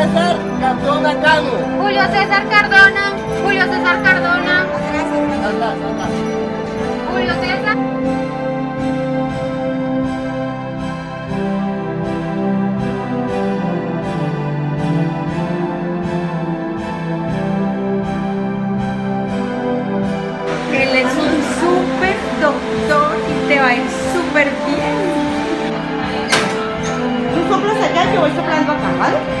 César Cardona Cano. Julio César Cardona. Julio César Cardona. Julio César. Él es un súper doctor y te va a ir súper bien. Tú soplas allá, yo voy soplando acá, ¿vale?